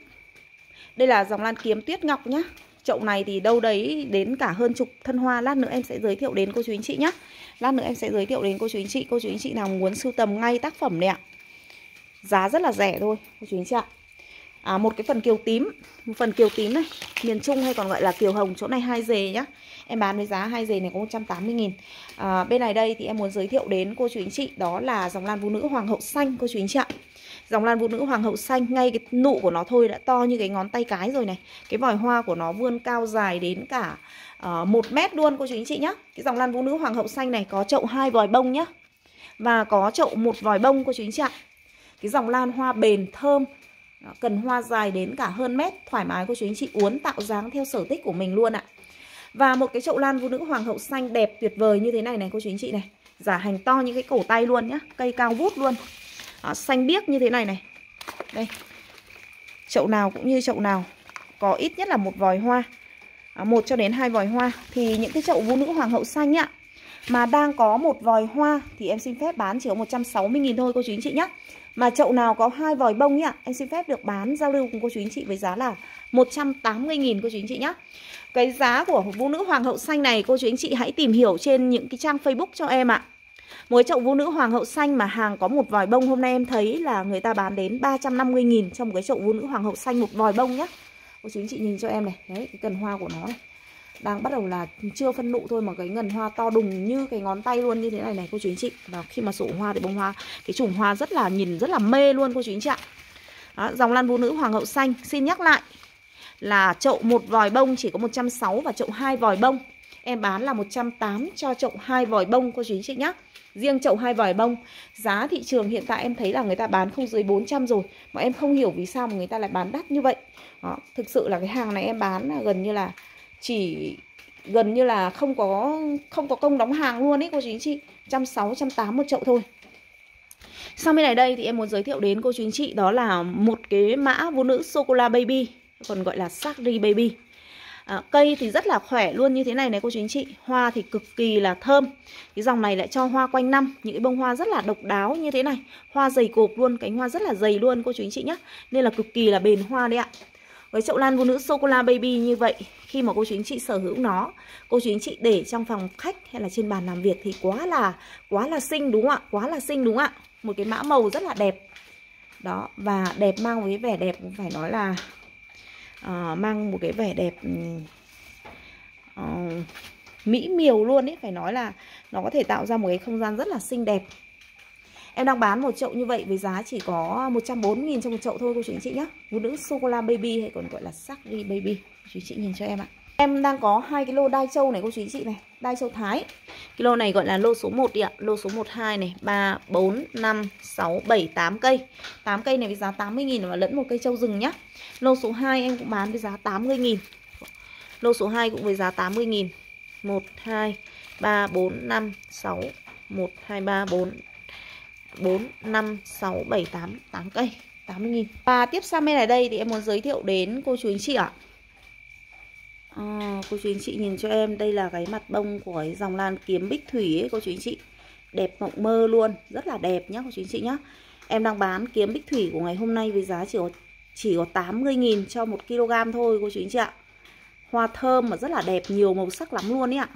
[SPEAKER 1] Đây là dòng lan kiếm tuyết ngọc nhá. Chậu này thì đâu đấy đến cả hơn chục thân hoa. Lát nữa em sẽ giới thiệu đến cô chú anh chị nhé Lát nữa em sẽ giới thiệu đến cô chú anh chị. Cô chú anh chị nào muốn sưu tầm ngay tác phẩm này ạ? Giá rất là rẻ thôi Cô chú anh chị ạ. À, Một cái phần kiều tím. Một phần kiều tím này Miền Trung hay còn gọi là kiều hồng Chỗ này hai dề nhá. Em bán với giá hai dề này có 180 nghìn. À, Bên này đây thì em muốn giới thiệu đến cô chú anh chị Đó là dòng lan vũ nữ hoàng hậu xanh Cô chú anh chị ạ. Dòng lan vũ nữ hoàng hậu xanh Ngay cái nụ của nó thôi đã to như cái ngón tay cái rồi này. Cái vòi hoa của nó vươn cao dài đến cả ờ, uh, 1 mét luôn cô chú anh chị nhá. Cái dòng lan vũ nữ hoàng hậu xanh này có chậu hai vòi bông nhá. Và có chậu một vòi bông cô chú anh chị ạ. Cái dòng lan hoa bền thơm ờ, Cần hoa dài đến cả hơn mét Thoải mái cô chú anh chị uốn tạo dáng theo sở thích của mình luôn ạ. Và một cái chậu lan vũ nữ hoàng hậu xanh đẹp tuyệt vời như thế này này cô chú anh chị này. Giả hành to như cái cổ tay luôn nhá Cây cao vút luôn à, xanh biếc như thế này này. Đây. Chậu nào cũng như chậu nào. Có ít nhất là một vòi hoa. À, một cho đến hai vòi hoa. Thì những cái chậu vũ nữ hoàng hậu xanh ạ mà đang có một vòi hoa thì em xin phép bán chỉ có 160.000 thôi cô chú anh chị nhé mà chậu nào có hai vòi bông nhá em xin phép được bán giao lưu cùng cô chú anh chị với giá là 180.000 cô chú anh chị nhé cái giá của vũ nữ hoàng hậu xanh này cô chú anh chị hãy tìm hiểu trên những cái trang facebook cho em ạ mỗi chậu vũ nữ hoàng hậu xanh mà hàng có một vòi bông hôm nay em thấy là người ta bán đến 350.000 trong một cái chậu vũ nữ hoàng hậu xanh một vòi bông nhá. Cô chú anh chị nhìn cho em này, đấy cái cần hoa của nó này. Đang bắt đầu là chưa phân nụ thôi mà cái ngần hoa to đùng như cái ngón tay luôn như thế này này cô chú anh chị. Và khi mà sổ hoa thì bông hoa cái chùm hoa rất là nhìn rất là mê luôn cô chú anh chị ạ. Đó, dòng lan vũ nữ hoàng hậu xanh xin nhắc lại là chậu một vòi bông chỉ có 160 và chậu hai vòi bông. Em bán là 180 cho chậu hai vòi bông cô chú anh chị nhá. Riêng chậu hai vòi bông Giá thị trường hiện tại em thấy là người ta bán không dưới 400 rồi. Mà em không hiểu vì sao mà người ta lại bán đắt như vậy. Đó, Thực sự là cái hàng này em bán là gần như là Chỉ gần như là không có không có công đóng hàng luôn ấy cô chú anh chị. 160, 180 một chậu thôi. Sau bên này đây thì em muốn giới thiệu đến cô chú anh chị Đó là một cái mã vũ nữ sô-cô-la baby Còn gọi là sacri baby à, Cây thì rất là khỏe luôn như thế này này cô chú anh chị. Hoa thì cực kỳ là thơm. Cái dòng này lại cho hoa quanh năm. Những cái bông hoa rất là độc đáo như thế này. Hoa dày cộp luôn, cánh hoa rất là dày luôn cô chú anh chị nhé Nên là cực kỳ là bền hoa đấy ạ. Với chậu lan vũ nữ sô-cô-la baby như vậy Khi mà cô chú anh chị sở hữu nó Cô chú anh chị để trong phòng khách hay là trên bàn làm việc Thì quá là quá là xinh đúng không ạ? Quá là xinh đúng không ạ? Một cái mã màu rất là đẹp. Đó và đẹp mang một cái vẻ đẹp Phải nói là uh, mang một cái vẻ đẹp uh, mỹ miều luôn ấy phải nói là nó có thể tạo ra một cái không gian rất là xinh đẹp. Em đang bán một chậu như vậy với giá chỉ có 140 000 cho một chậu thôi cô chú anh chị nhé. Phụ nữ sô cô la baby hay còn gọi là sắc baby. Chú chị nhìn cho em ạ. Em đang có hai cái lô đai châu này cô chú anh chị này. Đai châu Thái. Cái lô này gọi là lô số 1 đi ạ. Lô số 12 này 3, 4, 5, 6, 7, 8 cây. 8 cây này với giá 80.000 và lẫn một cây châu rừng nhá. Lô số 2 em cũng bán với giá 80.000 Lô số 2 cũng với giá 80.000 1, 2, 3, 4, 5, 6 1, 2, 3, 4 4, 5, 6, 7, 8 8 cây. 80.000 Và tiếp sang bên này đây thì em muốn giới thiệu đến cô chú anh chị ạ. À, Cô chú anh chị nhìn cho em. Đây là cái mặt bông của cái dòng lan kiếm bích thủy ấy cô chú anh chị. Đẹp mộng mơ luôn. Rất là đẹp nhá cô chú anh chị nhá. Em đang bán kiếm bích thủy của ngày hôm nay với giá chỉ có, chỉ có 80.000 cho 1 kg thôi cô chú anh chị ạ. Hoa thơm mà rất là đẹp Nhiều màu sắc lắm luôn ấy ạ.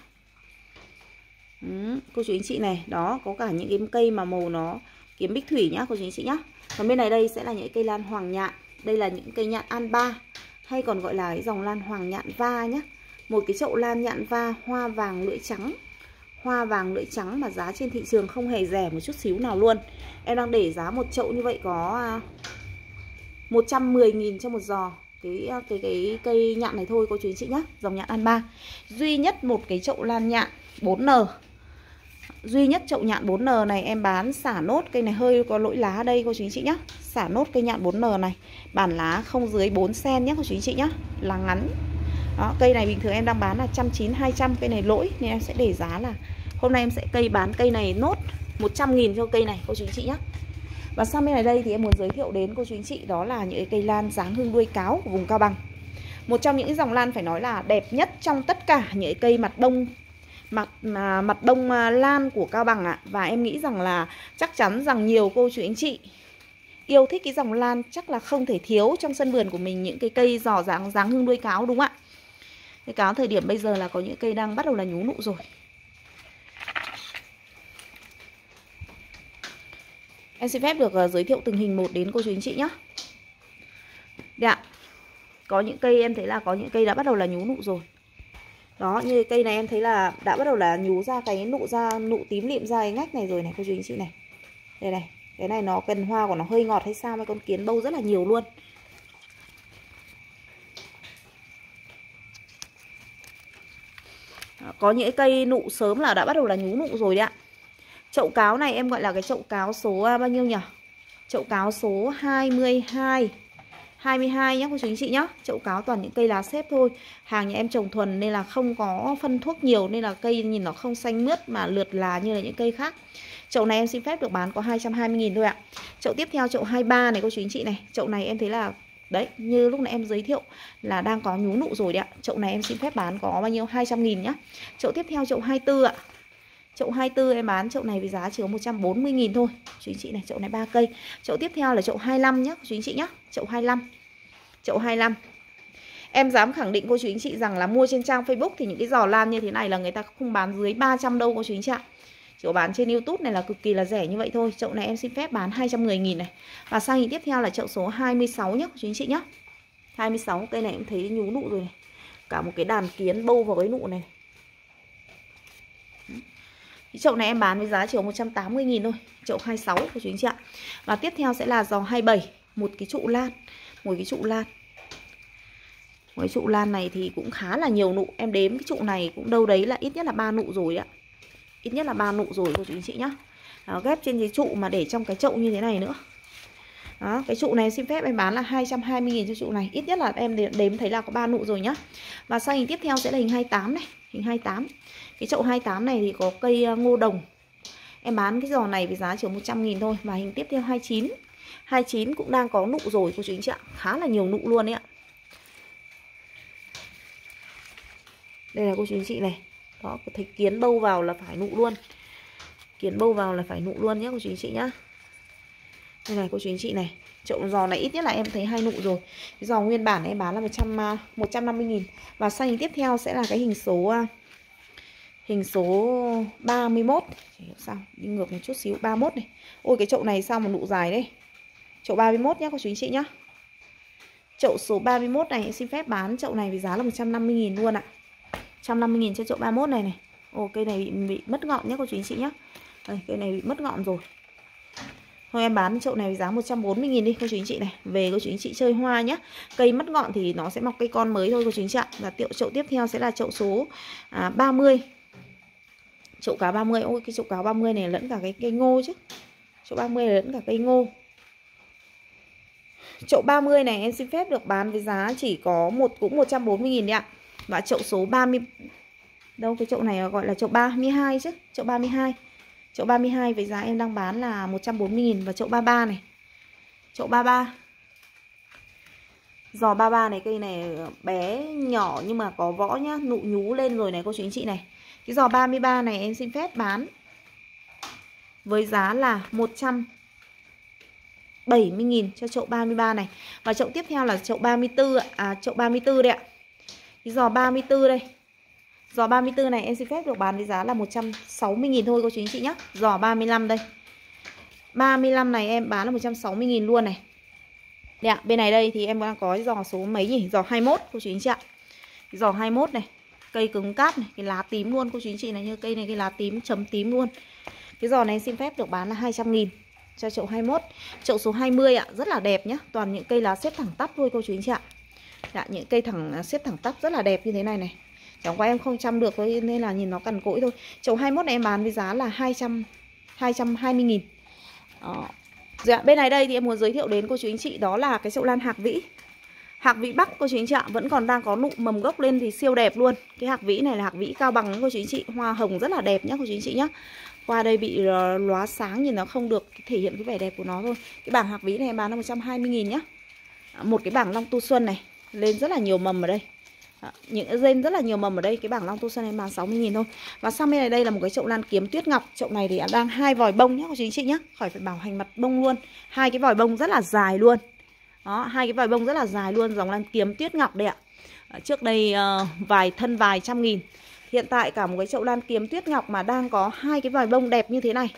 [SPEAKER 1] Ừ, cô chú anh chị này đó có cả những cái cây mà màu nó kiếm bích thủy nhá cô chú anh chị nhá. Còn bên này đây sẽ là những cây lan hoàng nhạn đây là những cây nhạn an ba hay còn gọi là cái dòng lan hoàng nhạn va nhá. Một cái chậu lan nhạn va hoa vàng lưỡi trắng. Hoa vàng lưỡi trắng mà giá trên thị trường không hề rẻ một chút xíu nào luôn. Em đang để giá một chậu như vậy có à, 110.000 cho một giò. Cái ờ, cái cái cây nhạn này thôi, cô chú anh chị nhá. Dòng nhạn an ba duy nhất một cái chậu lan nhạn 4N duy nhất chậu nhạn 4N này em bán xả nốt cây này hơi có lỗi lá đây, cô chú anh chị nhá. Xả nốt cây nhạn 4N này. Bản lá không dưới 4 cm nhé cô chú anh chị nhá. Là ngắn. Đó, cây này bình thường em đang bán là 190 200 cây này lỗi nên em sẽ để giá là hôm nay em sẽ cây bán cây này nốt 100.000 cho cây này, cô chú anh chị nhá và sang bên này đây thì em muốn giới thiệu đến cô chú anh chị đó là những cây lan dáng hương đuôi cáo của vùng Cao Bằng. Một trong những dòng lan phải nói là đẹp nhất trong tất cả những cây mặt đông mặt à, mặt đông à, lan của Cao Bằng ạ. À. và em nghĩ rằng là chắc chắn rằng nhiều cô chú anh chị yêu thích cái dòng lan chắc là không thể thiếu trong sân vườn của mình những cái cây giò dáng dáng hương đuôi cáo đúng không ạ? Cái cáo thời điểm bây giờ là có những cây đang bắt đầu là nhú nụ rồi. Em xin phép được ờ, giới thiệu từng hình một đến cô chú anh chị nhé Đây ạ. Có những cây em thấy là có những cây đã bắt đầu là nhú nụ rồi. Đó, như cây này em thấy là đã bắt đầu là nhú ra cái nụ ra, nụ tím liệm ra cái ngách này rồi này cô chú anh chị này. Đây này, cái này nó cần hoa của nó hơi ngọt hay sao mà con kiến bâu rất là nhiều luôn. Có những cây nụ sớm là đã bắt đầu là nhú nụ rồi đấy ạ chậu cáo này em gọi là cái chậu cáo số à, bao nhiêu nhỉ? Chậu cáo số 22 22 nhé cô chú anh chị nhé Chậu cáo toàn những cây lá xếp thôi. Hàng nhà em trồng thuần nên là không có phân thuốc nhiều, Nên là cây nhìn nó không xanh mướt mà lượt lá như là những cây khác. Chậu này em xin phép được bán có 220.000 thôi ạ. Chậu tiếp theo, chậu 23 này, cô chú anh chị này. Chậu này em thấy là, Đấy, như lúc nãy em giới thiệu là đang có nhú nụ rồi đấy ạ. Chậu này em xin phép bán có bao nhiêu? 200.000 nhá. Chậu tiếp theo, chậu 24 ạ. Chậu 24 em bán, chậu này với giá chỉ có 140.000 thôi. Chú anh chị này, chậu này 3 cây. Chậu tiếp theo là chậu 25 nhá, Chú anh chị nhá. Chậu 25 Chậu 25 Em dám khẳng định cô chú anh chị rằng là mua trên trang Facebook Thì những cái giò lan như thế này là người ta không bán dưới 300 đâu cô chú anh chị ạ. Chỉ có bán trên Youtube này là cực kỳ là rẻ như vậy thôi. Chậu này em xin phép bán 210.000 này. Và sang hình tiếp theo là chậu số 26 nhá, chú anh chị nhá. 26 cây này em thấy nhú nụ rồi này. Cả một cái đàn kiến bâu vào cái nụ này cái chậu này em bán với giá chỉ có 180.000 thôi Chậu 26 của chú anh chị ạ. Và tiếp theo sẽ là giò 27 Một cái trụ lan Một cái trụ lan. Một cái trụ lan này thì cũng khá là nhiều nụ Em đếm cái trụ này cũng đâu đấy là ít nhất là ba nụ rồi ạ. Ít nhất là ba nụ rồi của chú anh chị nhá. Đó, Ghép trên cái trụ mà để trong cái chậu như thế này nữa. Đó, cái trụ này xin phép em bán là 220.000 cho trụ này. Ít nhất là em đếm thấy là có ba nụ rồi nhá. Và sang hình tiếp theo sẽ là hình 28 này. Hình 28 cái chậu 28 này thì có cây à, ngô đồng. Em bán cái giò này với giá chỉ 100 nghìn thôi Và hình tiếp theo 29 29 cũng đang có nụ rồi cô chú anh chị ạ. Khá là nhiều nụ luôn đấy ạ. Đây là cô chú anh chị này. Đó, thấy kiến bâu vào là phải nụ luôn. Kiến bâu vào là phải nụ luôn nhé cô chú anh chị nhá. Đây này cô chú anh chị này. Chậu giò này ít nhất là em thấy hai nụ rồi. Cái giò nguyên bản em bán là 100, 150 à, nghìn. Và sang hình tiếp theo sẽ là cái hình số à, Hình số 31 sao? Đi ngược một chút xíu 31 này. Ôi cái chậu này sao mà nụ dài đấy Chậu 31 nhá cô chú anh chị nhá. Chậu số 31 này xin phép bán chậu này với giá là 150 nghìn luôn ạ. 150 nghìn cho chậu 31 này này. Ồ cây này bị, bị mất ngọn nhá cô chú anh chị nhá. Đây, cây này bị mất ngọn rồi. Thôi em bán chậu này với giá 140 000 đi cô chú anh chị này. Về cô chú anh chị chơi hoa nhá. Cây mất ngọn thì nó sẽ mọc cây con mới thôi cô chú anh chị ạ. Và tiệu chậu tiếp theo sẽ là chậu số à, 30. Chậu cá 30. Ôi cái chậu cá 30 này lẫn cả cái cây ngô chứ. Chậu 30 này lẫn cả cây ngô. Chậu 30 này em xin phép được bán với giá chỉ có một cũng 140 000 đi ạ. Và chậu số 30 Đâu cái chậu này gọi là chậu 32 chứ, chậu 32. Chậu 32 với giá em đang bán là 140 000 và chậu 33 này. Chậu 33. Giò 33 này cây này bé nhỏ nhưng mà có võ nhá, nụ nhú lên rồi này cô chú anh chị này. Cái giò 33 này em xin phép bán với giá là 100 70.000 cho chậu 33 này. Và chậu tiếp theo là chậu 34 à chậu 34 đây ạ. Cái giò 34 đây. Giò 34 này em xin phép được bán với giá là 160.000 thôi cô chú anh chị nhé. Giò 35 đây. 35 này em bán là 160.000 luôn này. Đấy ạ, bên này đây thì em đang có giò số mấy nhỉ? Giò 21 cô chú anh chị ạ. Giò 21 này, cây cứng cáp này, cái lá tím luôn cô chú anh chị này như cây này cái lá tím chấm tím luôn. Cái giò này em xin phép được bán là 200 000 cho chậu 21 Chậu số 20 ạ, rất là đẹp nhá Toàn những cây lá xếp thẳng tắp thôi cô chú anh chị ạ Dạ, những cây thẳng xếp thẳng tắp rất là đẹp như thế này này Chẳng qua em không chăm được thôi nên là nhìn nó cằn cỗi thôi. Chậu 21 này em bán với giá là 200 220 nghìn. Đó. Dạ, bên này đây thì em muốn giới thiệu đến cô chú anh chị đó là cái chậu lan hạc vĩ. Hạc vĩ Bắc cô chú anh chị ạ Vẫn còn đang có nụ mầm gốc lên thì siêu đẹp luôn. Cái hạc vĩ này là hạc vĩ cao bằng cô chú anh chị. Hoa hồng rất là đẹp nhá cô chú anh chị nhá. Qua đây bị ờ, lóa sáng nhìn nó không được thể hiện cái vẻ đẹp của nó thôi. Cái bảng hạc vĩ này em bán là 120 nghìn nhá. Một cái bảng long tu xuân này lên rất là nhiều mầm ở đây. Ờ, những dên rất là nhiều mầm ở đây cái bảng long tu xuân em bán 60 nghìn thôi. Và sang bên này đây là một cái chậu lan kiếm tuyết ngọc. Chậu này thì đang hai vòi bông nhá cô chú anh chị nhá. Khỏi phải bảo hành mặt bông luôn. Hai cái vòi bông rất là dài luôn. Đó hai cái vòi bông rất là dài luôn dòng lan kiếm tuyết ngọc đây ạ. Ờ, trước đây uh, vài thân vài trăm nghìn. Hiện tại cả một cái chậu lan kiếm tuyết ngọc mà đang có hai cái vòi bông đẹp như thế này.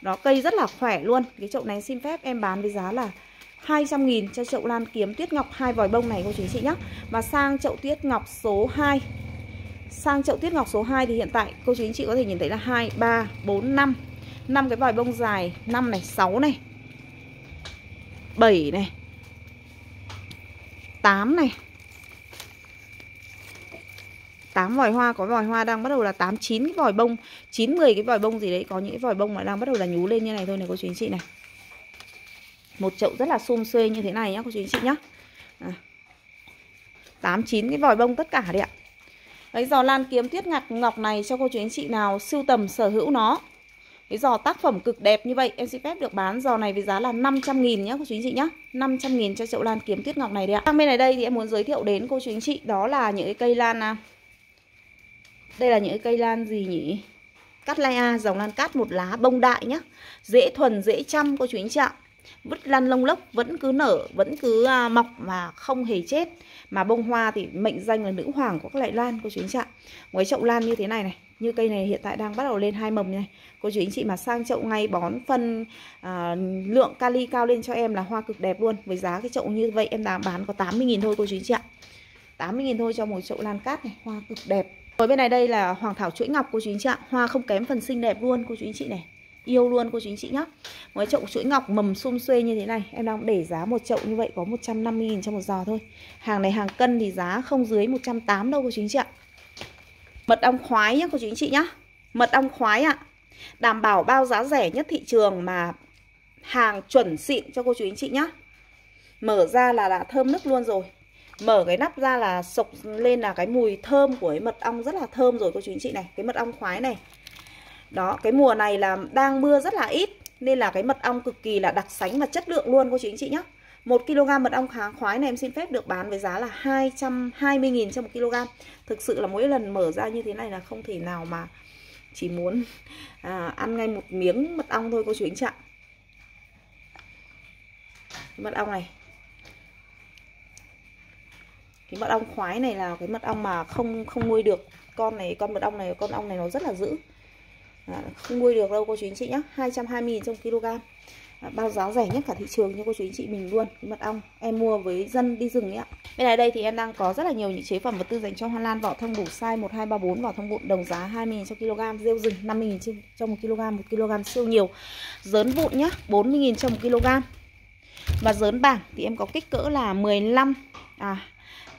[SPEAKER 1] Đó cây rất là khỏe luôn. Cái chậu này xin phép em bán với giá là 200 nghìn cho chậu lan kiếm tuyết ngọc hai vòi bông này cô chú chị nhé Và sang chậu tuyết ngọc số 2 Sang chậu tuyết ngọc số 2 thì hiện tại cô chú anh chị có thể nhìn thấy là 2, 3, 4, 5 5 cái vòi bông dài 5 này, 6 này 7 này 8 này. 8 vòi hoa có vòi hoa đang bắt đầu là 8 9 cái vòi bông 9 10 cái vòi bông gì đấy có những cái vòi bông mà đang bắt đầu là nhú lên như này thôi này cô chú anh chị này một chậu rất là xum xuê như thế này nhá cô chú anh chị nhá à. 8 9 cái vòi bông tất cả đấy ạ Đấy giò lan kiếm tuyết ngọc ngọc này cho cô chú anh chị nào sưu tầm sở hữu nó Cái giò tác phẩm cực đẹp như vậy Em xin phép được bán giò này với giá là 500 nghìn nhá cô chú anh chị nhá 500 nghìn cho chậu lan kiếm tuyết ngọc này đấy ạ Sang bên này đây thì em muốn giới thiệu đến cô chú anh chị Đó là những cái cây lan à, đây là những cây lan gì nhỉ? Cát lai A, dòng lan cát một lá bông đại nhá. Dễ thuần, dễ chăm cô chú anh chị ạ. Vứt lan lông lốc vẫn cứ nở, vẫn cứ à, mọc mà không hề chết. Mà bông hoa thì mệnh danh là nữ hoàng của các loại lan cô chú anh chị ạ. ngoài chậu lan như thế này này, như cây này hiện tại đang bắt đầu lên hai mầm này. Cô chú anh chị mà sang chậu ngay bón phân à, lượng kali cao lên cho em là hoa cực đẹp luôn. Với giá cái chậu như vậy em đã bán có 80.000 thôi cô chú anh chị ạ. 80.000 thôi cho một chậu lan cát này, hoa cực đẹp. Ở bên này đây là hoàng thảo chuỗi ngọc cô chú anh chị ạ Hoa không kém phần xinh đẹp luôn cô chú anh chị này Yêu luôn cô chú anh chị nhá. Một chậu chuỗi ngọc mầm sum xuê như thế này, Em đang để giá một chậu như vậy có 150.000 cho một giò thôi. Hàng này hàng cân thì giá không dưới 180 đâu cô chú anh chị ạ. Mật ong khoái nhá cô chú anh chị nhá. Mật ong khoái ạ. Đảm bảo bao giá rẻ nhất thị trường mà hàng chuẩn xịn cho cô chú anh chị nhá. Mở ra là đã thơm nức luôn rồi. Mở cái nắp ra là sộc lên là cái mùi thơm của cái mật ong rất là thơm rồi cô chú anh chị này. Cái mật ong khoái này đó, cái mùa này là đang mưa rất là ít Nên là cái mật ong cực kỳ là đặc sánh và chất lượng luôn cô chú anh chị nhé 1 kg mật ong kháng khoái này em xin phép được bán với giá là 220.000 cho 1 kg. Thực sự là mỗi lần mở ra như thế này là không thể nào mà chỉ muốn à, ăn ngay một miếng mật ong thôi cô chú anh chị ạ. Mật ong này. Cái mật ong khoái này là cái mật ong mà không không nuôi được. Con này con mật ong này con ong này nó rất là dữ à, không nuôi được đâu cô chú anh chị nhé 220 000 trong kg. À, bao giá rẻ nhất cả thị trường cho cô chú anh chị mình luôn. Cái mật ong em mua với dân đi rừng ấy ạ. Bên này đây thì em đang có rất là nhiều những chế phẩm vật tư dành cho hoa lan vỏ thông đủ size 1234 vỏ thông vụn đồng giá 20.000 cho kg rêu rừng 50.000 cho 1 kg 1 kg siêu nhiều. Dớn vụn nhá 40.000 cho 1 kg. Và dớn bảng thì em có kích cỡ là 15 à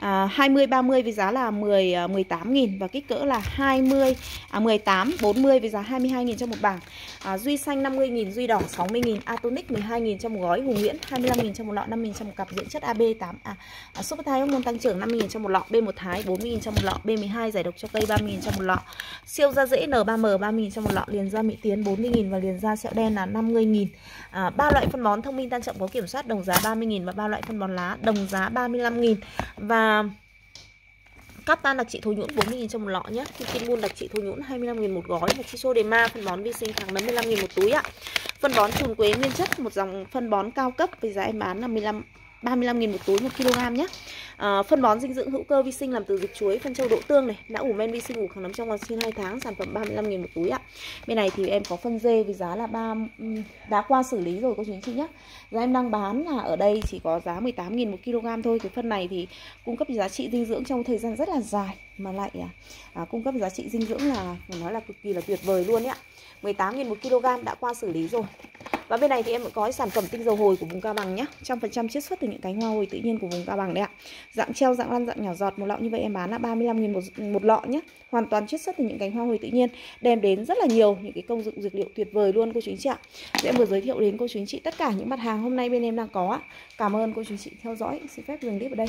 [SPEAKER 1] à, 20 30 với giá là 10 18 000 và kích cỡ là 20 à, 18 40 với giá 22 000 cho một bảng. À, duy xanh 50 000 duy đỏ 60 000 Atonic 12 000 trong một gói, Hùng Nguyễn 25 000 trong một lọ, 5 000 trong một cặp dưỡng chất AB 8 à, à Super Thai hormone tăng trưởng 5.000 trong một lọ, B1 Thái 40 000 trong một lọ, B12 giải độc cho cây 3.000 trong một lọ. Siêu da dễ N3M 3.000 trong một lọ, liền da mỹ tiến 40 000 và liền da sẹo đen là 50 000 à, ba loại phân bón thông minh tan trọng có kiểm soát đồng giá 30 000 và ba loại phân bón lá đồng giá 35 000 và Cáp tan đặc trị thổ nhũn 40.000 trong một lọ nhé. Kim Kim đặc trị thổ nhũn 25.000 một gói Và Chiso Dema phân bón vi sinh tháng 55.000 một túi ạ. Phân bón trùn quế nguyên chất, Một dòng phân bón cao cấp Với giá em bán 55 35.000 một túi 1 kg nhé à, Phân bón dinh dưỡng hữu cơ vi sinh làm từ dịch chuối Phân châu đỗ tương này Đã ủ men vi sinh ủ kháng nấm trong vòng trên 2 tháng Sản phẩm 35.000 một túi ạ. Bên này thì em có phân dê với giá là 3 đã qua xử lý rồi cô chú anh chị nhé Giá em đang bán là ở đây chỉ có giá 18.000 một kg thôi. Cái phân này thì cung cấp giá trị dinh dưỡng trong thời gian rất là dài Mà lại à, à cung cấp giá trị dinh dưỡng là phải nói là cực kỳ là tuyệt vời luôn ạ. 18.000 một kg đã qua xử lý rồi. Và bên này thì em có sản phẩm tinh dầu hồi của vùng Cao Bằng nhé trăm phần trăm chiết xuất từ những cánh hoa hồi tự nhiên của vùng Cao Bằng đấy ạ. Dạng treo, dạng lăn, dạng nhỏ giọt Một lọ như vậy em bán là 35.000 một, một lọ nhé Hoàn toàn chiết xuất từ những cánh hoa hồi tự nhiên Đem đến rất là nhiều những cái công dụng dược liệu tuyệt vời luôn cô chú anh chị ạ. Thì em vừa giới thiệu đến cô chú anh chị tất cả những mặt hàng hôm nay bên em đang có Cảm ơn cô chú anh chị theo dõi. Xin phép dừng clip ở đây.